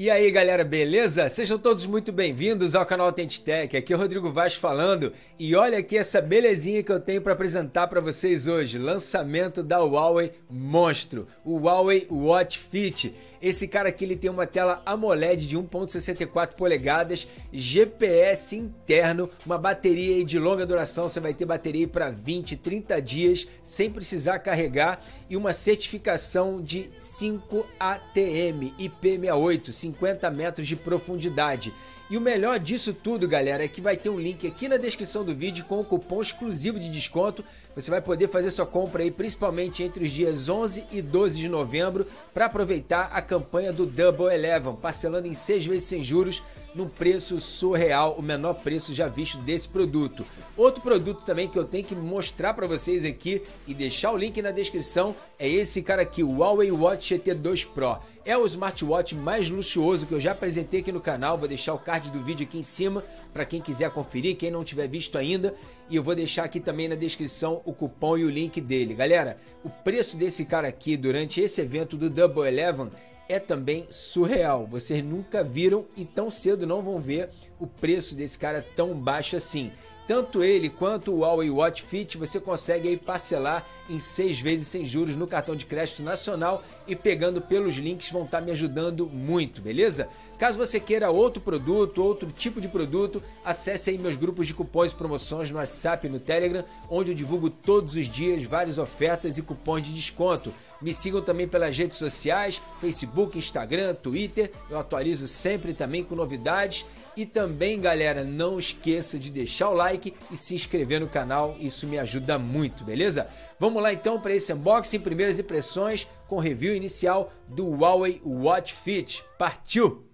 E aí galera, beleza? Sejam todos muito bem-vindos ao canal Tech. Aqui é Rodrigo Vaz falando e olha aqui essa belezinha que eu tenho para apresentar para vocês hoje. Lançamento da Huawei Monstro, o Huawei Watch Fit. Esse cara aqui ele tem uma tela AMOLED de 1.64 polegadas, GPS interno, uma bateria de longa duração, você vai ter bateria para 20, 30 dias sem precisar carregar e uma certificação de 5 ATM IP68, 50 metros de profundidade. E o melhor disso tudo, galera, é que vai ter um link aqui na descrição do vídeo com o cupom exclusivo de desconto. Você vai poder fazer sua compra aí principalmente entre os dias 11 e 12 de novembro para aproveitar a campanha do Double Eleven, parcelando em 6 vezes sem juros num preço surreal, o menor preço já visto desse produto. Outro produto também que eu tenho que mostrar para vocês aqui e deixar o link na descrição é esse cara aqui, o Huawei Watch GT 2 Pro. É o smartwatch mais luxuoso que eu já apresentei aqui no canal, vou deixar o card do vídeo aqui em cima para quem quiser conferir, quem não tiver visto ainda, e eu vou deixar aqui também na descrição o cupom e o link dele. Galera, o preço desse cara aqui durante esse evento do Double Eleven é também surreal. Vocês nunca viram e tão cedo não vão ver o preço desse cara tão baixo assim. Tanto ele quanto o Huawei Watch Fit você consegue aí parcelar em seis vezes sem juros no cartão de crédito nacional e pegando pelos links vão estar tá me ajudando muito, beleza? Caso você queira outro produto, outro tipo de produto, acesse aí meus grupos de cupons e promoções no WhatsApp e no Telegram, onde eu divulgo todos os dias várias ofertas e cupons de desconto. Me sigam também pelas redes sociais, Facebook, Instagram, Twitter. Eu atualizo sempre também com novidades. E também, galera, não esqueça de deixar o like e se inscrever no canal, isso me ajuda muito, beleza? Vamos lá então para esse unboxing, primeiras impressões com review inicial do Huawei Watch Fit. Partiu!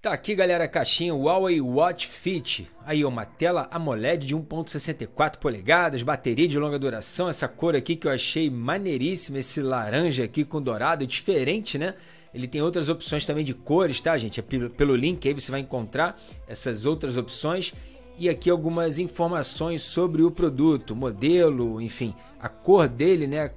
Tá aqui, galera, a caixinha Huawei Watch Fit. Aí, uma tela AMOLED de 1.64 polegadas, bateria de longa duração, essa cor aqui que eu achei maneiríssima, esse laranja aqui com dourado, diferente, né? Ele tem outras opções também de cores, tá, gente? É pelo link aí você vai encontrar essas outras opções e aqui algumas informações sobre o produto, modelo, enfim, a cor dele, né?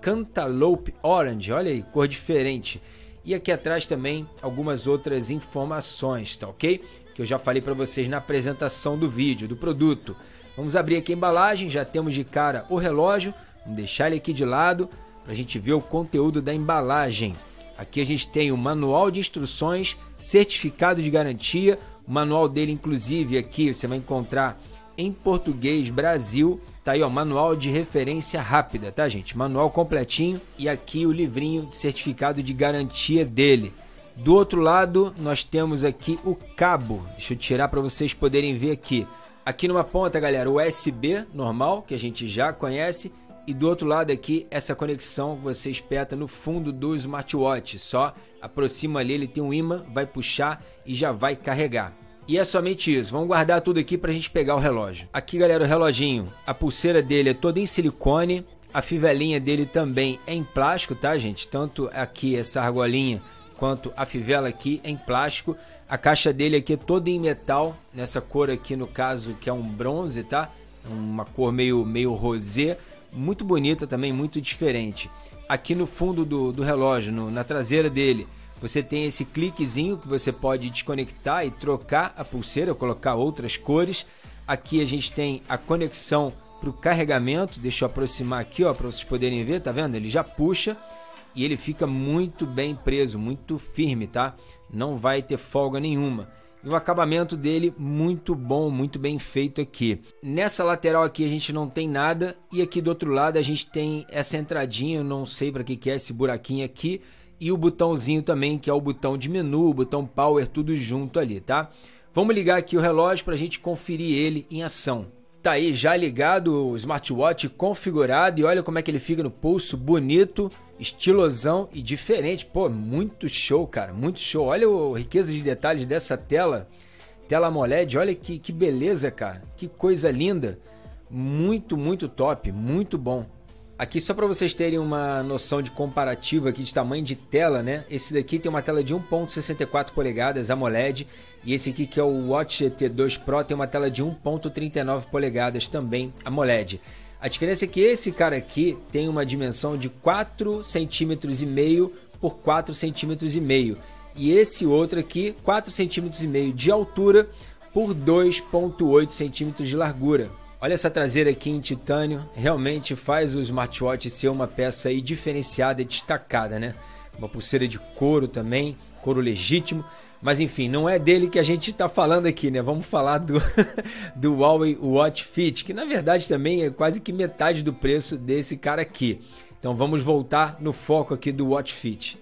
Cantaloupe Orange, olha aí, cor diferente. E aqui atrás também algumas outras informações, tá ok? Que eu já falei para vocês na apresentação do vídeo, do produto. Vamos abrir aqui a embalagem, já temos de cara o relógio, vamos deixar ele aqui de lado para a gente ver o conteúdo da embalagem. Aqui a gente tem o manual de instruções, certificado de garantia, o manual dele inclusive aqui você vai encontrar em português Brasil. Tá aí, ó, manual de referência rápida, tá, gente? Manual completinho e aqui o livrinho de certificado de garantia dele. Do outro lado, nós temos aqui o cabo. Deixa eu tirar para vocês poderem ver aqui. Aqui numa ponta, galera, USB normal, que a gente já conhece, e do outro lado aqui, essa conexão que você espeta no fundo do smartwatch. Só aproxima ali, ele tem um imã, vai puxar e já vai carregar. E é somente isso. Vamos guardar tudo aqui para a gente pegar o relógio. Aqui, galera, o reloginho. A pulseira dele é toda em silicone. A fivelinha dele também é em plástico, tá, gente? Tanto aqui essa argolinha quanto a fivela aqui é em plástico. A caixa dele aqui é toda em metal, nessa cor aqui no caso que é um bronze, tá? Uma cor meio, meio rosé, muito bonita também, muito diferente. Aqui no fundo do, do relógio, no, na traseira dele, você tem esse cliquezinho que você pode desconectar e trocar a pulseira, colocar outras cores. Aqui a gente tem a conexão para o carregamento. Deixa eu aproximar aqui para vocês poderem ver, tá vendo? Ele já puxa e ele fica muito bem preso, muito firme, tá? Não vai ter folga nenhuma. E o acabamento dele muito bom, muito bem feito aqui. Nessa lateral aqui a gente não tem nada e aqui do outro lado a gente tem essa entradinha, não sei para que que é esse buraquinho aqui e o botãozinho também, que é o botão de menu, o botão power, tudo junto ali, tá? Vamos ligar aqui o relógio para a gente conferir ele em ação. Tá aí já ligado o smartwatch configurado e olha como é que ele fica no pulso, bonito, estilosão e diferente. Pô, muito show, cara, muito show. Olha a riqueza de detalhes dessa tela, tela AMOLED, olha que, que beleza, cara, que coisa linda. Muito, muito top, muito bom. Aqui só para vocês terem uma noção de comparativo aqui de tamanho de tela, né? Esse daqui tem uma tela de 1.64 polegadas AMOLED e esse aqui que é o Watch GT 2 Pro tem uma tela de 1.39 polegadas também AMOLED. A diferença é que esse cara aqui tem uma dimensão de 4 centímetros e meio por 4 centímetros e meio e esse outro aqui 4 centímetros e meio de altura por 2,8 centímetros de largura. Olha essa traseira aqui em titânio, realmente faz o smartwatch ser uma peça aí diferenciada e destacada, né? Uma pulseira de couro também, couro legítimo. Mas enfim, não é dele que a gente está falando aqui, né? Vamos falar do, do Huawei Watch Fit, que na verdade também é quase que metade do preço desse cara aqui. Então vamos voltar no foco aqui do Watch Fit.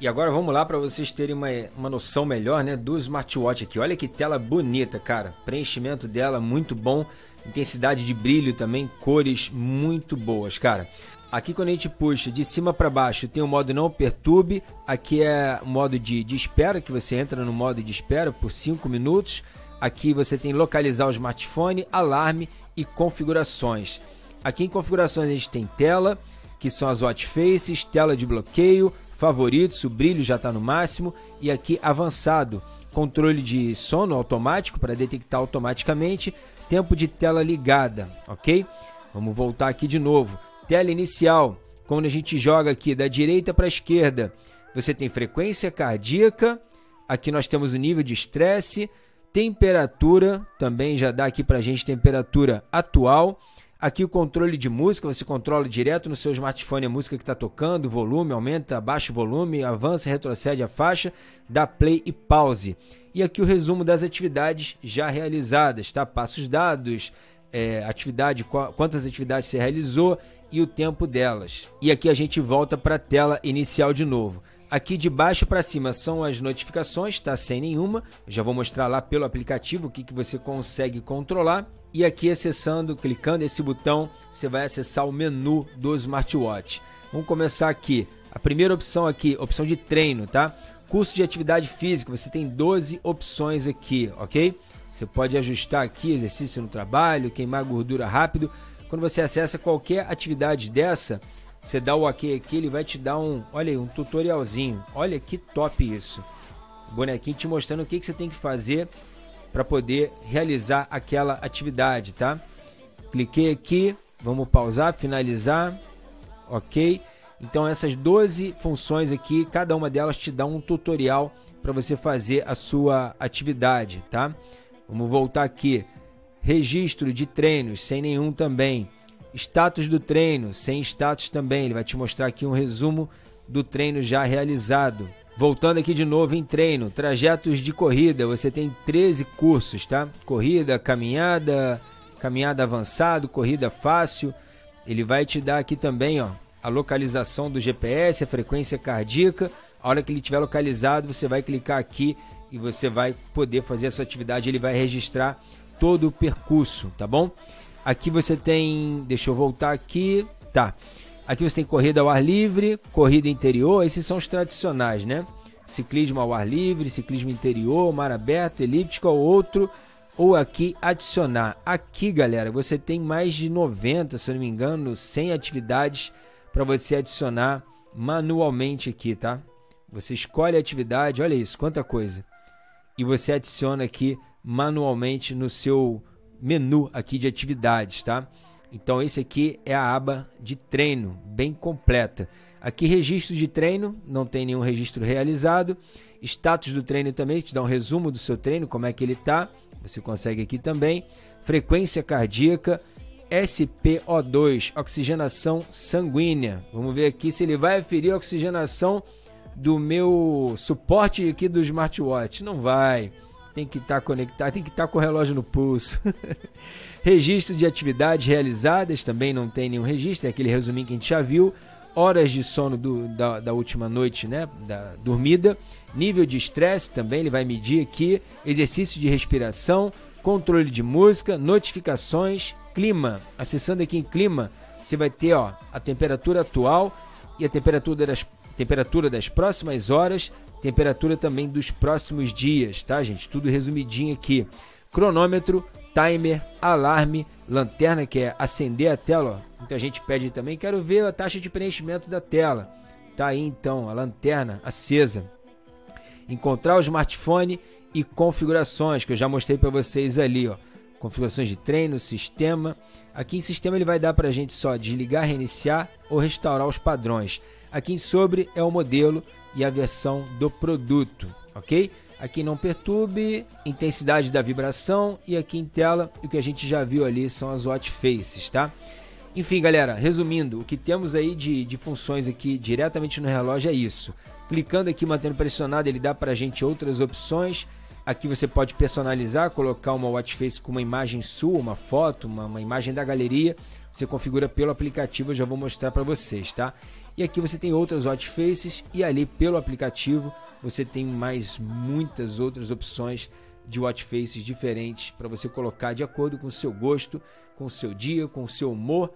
E agora vamos lá para vocês terem uma, uma noção melhor né, do smartwatch aqui. Olha que tela bonita, cara. Preenchimento dela muito bom. Intensidade de brilho também, cores muito boas, cara. Aqui quando a gente puxa de cima para baixo tem o modo não perturbe, aqui é o modo de, de espera, que você entra no modo de espera por 5 minutos. Aqui você tem localizar o smartphone, alarme e configurações. Aqui em configurações a gente tem tela, que são as watch faces, tela de bloqueio, favoritos, o brilho já está no máximo e aqui avançado, controle de sono automático para detectar automaticamente, tempo de tela ligada, ok? Vamos voltar aqui de novo. Tela inicial, quando a gente joga aqui da direita para a esquerda, você tem frequência cardíaca, aqui nós temos o nível de estresse, temperatura, também já dá aqui para a gente temperatura atual. Aqui o controle de música, você controla direto no seu smartphone a música que está tocando, volume, aumenta, baixa o volume, avança, retrocede a faixa, dá play e pause. E aqui o resumo das atividades já realizadas, tá? Passos dados, é, atividade, quantas atividades você realizou e o tempo delas. E aqui a gente volta para a tela inicial de novo. Aqui de baixo para cima são as notificações, tá sem nenhuma. Já vou mostrar lá pelo aplicativo o que, que você consegue controlar. E aqui acessando, clicando esse botão, você vai acessar o menu do smartwatch. Vamos começar aqui. A primeira opção aqui, opção de treino, tá? Curso de atividade física, você tem 12 opções aqui, ok? Você pode ajustar aqui exercício no trabalho, queimar gordura rápido. Quando você acessa qualquer atividade dessa, você dá o OK aqui, ele vai te dar um, olha aí, um tutorialzinho. Olha que top isso. Bonequinho te mostrando o que, que você tem que fazer para poder realizar aquela atividade, tá? Cliquei aqui, vamos pausar, finalizar. OK? Então essas 12 funções aqui, cada uma delas te dá um tutorial para você fazer a sua atividade, tá? Vamos voltar aqui. Registro de treinos, sem nenhum também. Status do treino, sem status também. Ele vai te mostrar aqui um resumo do treino já realizado. Voltando aqui de novo em treino, trajetos de corrida, você tem 13 cursos, tá? Corrida, caminhada, caminhada avançado, corrida fácil. Ele vai te dar aqui também, ó, a localização do GPS, a frequência cardíaca. A hora que ele estiver localizado, você vai clicar aqui e você vai poder fazer a sua atividade. Ele vai registrar todo o percurso, tá bom? Aqui você tem, deixa eu voltar aqui, tá? Aqui você tem corrida ao ar livre, corrida interior, esses são os tradicionais, né? Ciclismo ao ar livre, ciclismo interior, mar aberto, elíptico ou outro, ou aqui adicionar. Aqui, galera, você tem mais de 90, se eu não me engano, 100 atividades para você adicionar manualmente aqui, tá? Você escolhe a atividade, olha isso, quanta coisa. E você adiciona aqui manualmente no seu menu aqui de atividades, tá? Então esse aqui é a aba de treino, bem completa. Aqui registro de treino, não tem nenhum registro realizado. Status do treino também, te dá um resumo do seu treino, como é que ele tá. Você consegue aqui também. Frequência cardíaca, SPO2, oxigenação sanguínea. Vamos ver aqui se ele vai aferir a oxigenação do meu suporte aqui do smartwatch. Não vai. Tem que estar tá conectado, tem que estar tá com o relógio no pulso. registro de atividades realizadas, também não tem nenhum registro, é aquele resuminho que a gente já viu. Horas de sono do, da, da última noite, né? Da dormida. Nível de estresse também ele vai medir aqui. Exercício de respiração, controle de música, notificações, clima. Acessando aqui em clima, você vai ter ó, a temperatura atual e a temperatura das, temperatura das próximas horas, temperatura também dos próximos dias, tá, gente? Tudo resumidinho aqui. Cronômetro, timer, alarme, lanterna, que é acender a tela. Ó. Muita gente pede também, quero ver a taxa de preenchimento da tela. Tá aí então, a lanterna acesa. Encontrar o smartphone e configurações, que eu já mostrei para vocês ali, ó configurações de treino, sistema. Aqui em sistema ele vai dar para a gente só desligar, reiniciar ou restaurar os padrões. Aqui em sobre é o modelo e a versão do produto, ok? Aqui não perturbe, intensidade da vibração e aqui em tela o que a gente já viu ali são as watch faces, tá? Enfim, galera, resumindo, o que temos aí de, de funções aqui diretamente no relógio é isso. Clicando aqui, mantendo pressionado, ele dá para a gente outras opções. Aqui você pode personalizar, colocar uma watch face com uma imagem sua, uma foto, uma, uma imagem da galeria. Você configura pelo aplicativo, eu já vou mostrar para vocês, tá? E aqui você tem outras watch faces e ali pelo aplicativo você tem mais muitas outras opções de watch faces diferentes para você colocar de acordo com o seu gosto, com o seu dia, com o seu humor.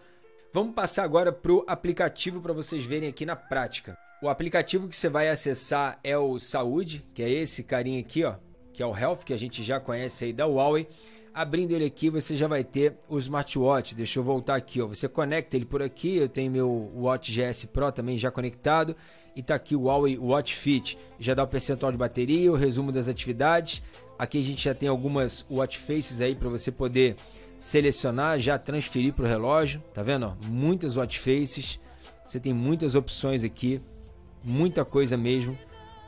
Vamos passar agora para o aplicativo para vocês verem aqui na prática. O aplicativo que você vai acessar é o Saúde, que é esse carinha aqui, ó, que é o Health, que a gente já conhece aí da Huawei. Abrindo ele aqui, você já vai ter o smartwatch. Deixa eu voltar aqui, ó. Você conecta ele por aqui. Eu tenho meu Watch GS Pro também já conectado. E tá aqui o Huawei Watch Fit. Já dá o percentual de bateria, o resumo das atividades. Aqui a gente já tem algumas watch faces aí para você poder selecionar, já transferir para o relógio. Tá vendo? Muitas watch faces. Você tem muitas opções aqui, muita coisa mesmo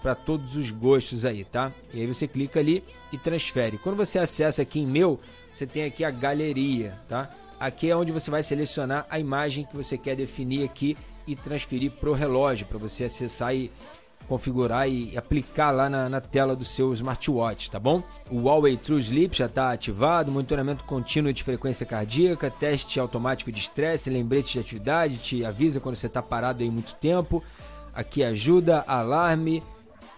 para todos os gostos aí, tá? E aí você clica ali e transfere. Quando você acessa aqui em meu, você tem aqui a galeria, tá? Aqui é onde você vai selecionar a imagem que você quer definir aqui e transferir para o relógio, para você acessar e configurar e aplicar lá na, na, tela do seu smartwatch, tá bom? O Huawei True Sleep já está ativado, monitoramento contínuo de frequência cardíaca, teste automático de estresse, lembrete de atividade, te avisa quando você está parado aí muito tempo. Aqui ajuda, alarme,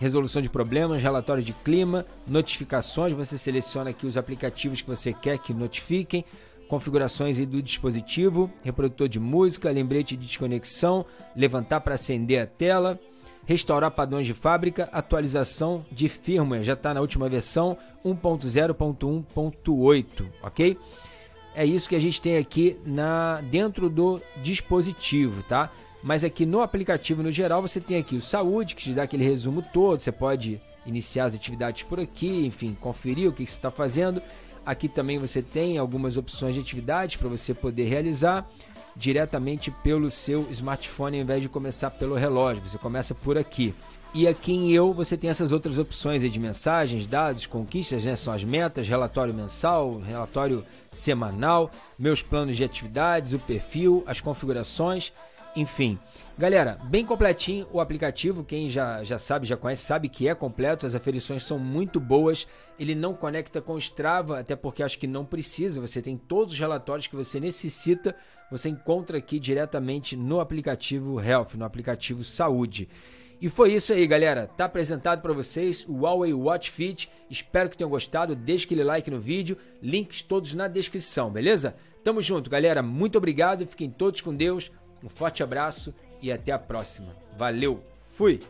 resolução de problemas, relatório de clima, notificações. Você seleciona aqui os aplicativos que você quer que notifiquem, configurações do dispositivo, reprodutor de música, lembrete de desconexão, levantar para acender a tela, restaurar padrões de fábrica, atualização de firmware, já está na última versão 1.0.1.8, ok? É isso que a gente tem aqui na dentro do dispositivo, tá? Mas aqui no aplicativo no geral você tem aqui o saúde, que te dá aquele resumo todo, você pode iniciar as atividades por aqui, enfim, conferir o que, que você está fazendo. Aqui também você tem algumas opções de atividades para você poder realizar diretamente pelo seu smartphone ao invés de começar pelo relógio. Você começa por aqui. E aqui em Eu você tem essas outras opções de mensagens, dados, conquistas, né? São as metas, relatório mensal, relatório semanal, meus planos de atividades, o perfil, as configurações enfim, galera, bem completinho o aplicativo. Quem já, já sabe, já conhece, sabe que é completo. As aferições são muito boas. Ele não conecta com o Strava, até porque acho que não precisa. Você tem todos os relatórios que você necessita. Você encontra aqui diretamente no aplicativo Health, no aplicativo Saúde. E foi isso aí, galera. Tá apresentado para vocês o Huawei Watch Fit. Espero que tenham gostado. Deixe aquele like no vídeo. Links todos na descrição, beleza? Tamo junto, galera. Muito obrigado. Fiquem todos com Deus. Um forte abraço e até a próxima. Valeu, fui!